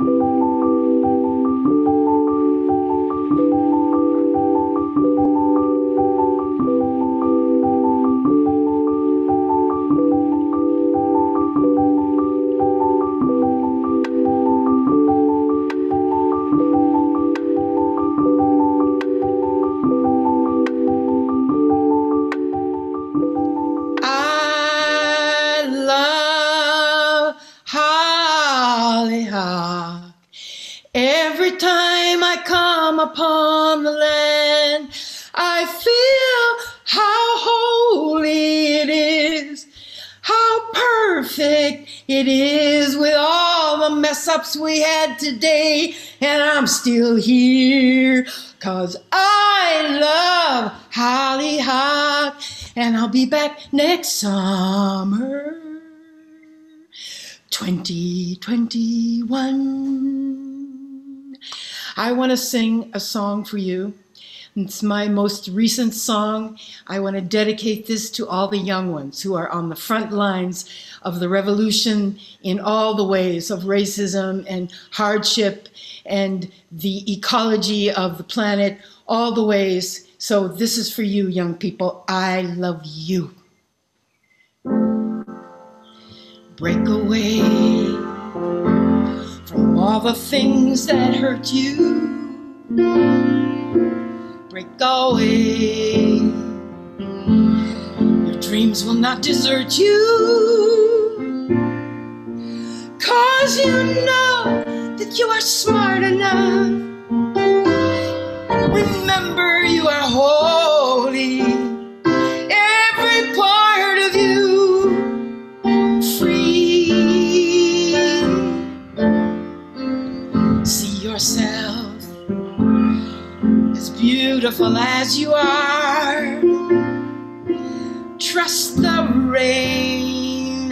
I upon the land, I feel how holy it is, how perfect it is with all the mess ups we had today. And I'm still here because I love Hollyhock. And I'll be back next summer. 2021. I want to sing a song for you. It's my most recent song. I want to dedicate this to all the young ones who are on the front lines of the revolution in all the ways of racism and hardship and the ecology of the planet, all the ways. So, this is for you, young people. I love you. Break away from all the things that hurt you. Break away. Your dreams will not desert you. Cause you know that you are smart enough. Remember, yourself as beautiful as you are. Trust the rain,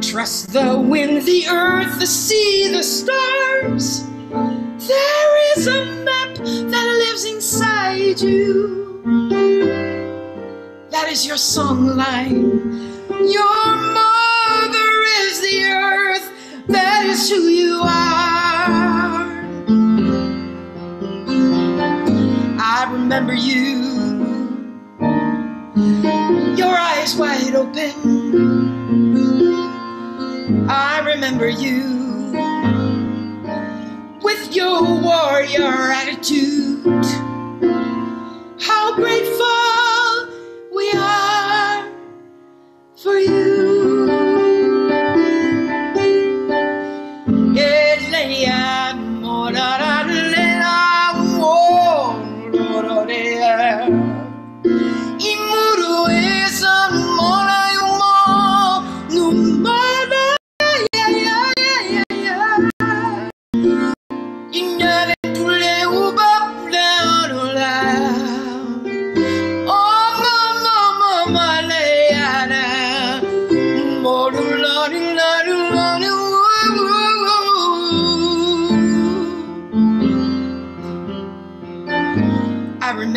trust the wind, the earth, the sea, the stars. There is a map that lives inside you. That is your song line. Your mother is the earth. That is who you are. Remember you. Your eyes wide open. I remember you with your warrior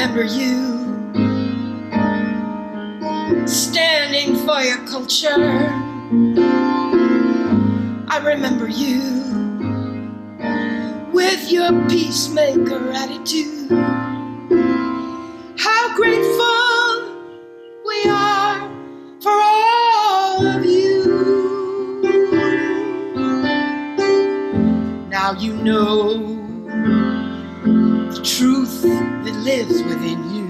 remember you standing for your culture. I remember you with your peacemaker attitude. How grateful we are for all of you. Now you know the truth that lives within you.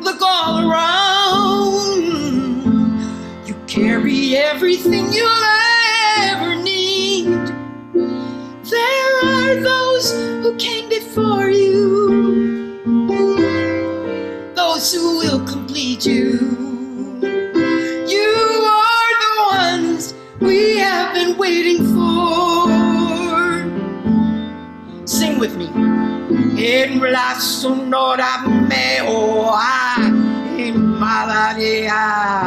Look all around. You carry everything you'll ever need. There are those who came before you, those who will complete you. You are the ones we have been waiting for. Me. En la sonora me oa en malaria.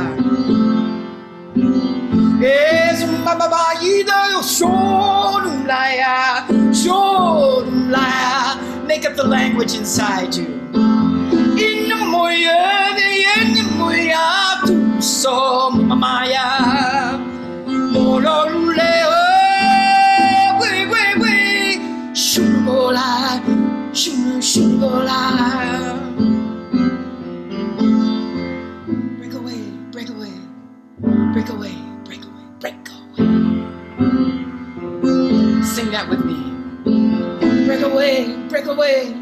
Es mababaida yo shorumlaya, shorumlaya. Make up the language inside you. In the moya, the in the moya, tu so mamaya. Morolule, Break away, break away, break away. Sing that with me. Break away, break away,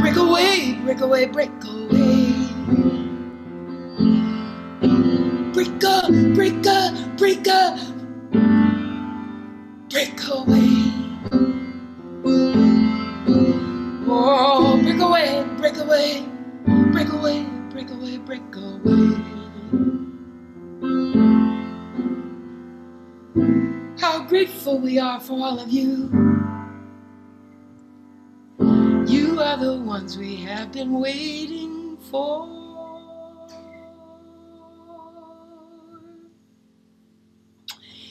break away, break away, break away. Break up, break up, break up, break away. Oh, break away, break away, break away, break away, break away. Grateful we are for all of you. You are the ones we have been waiting for.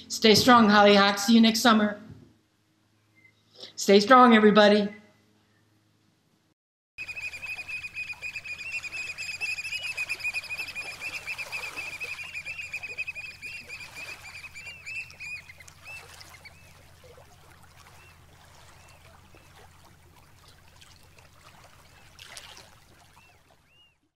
Stay strong, Hollyhock. See you next summer. Stay strong, everybody.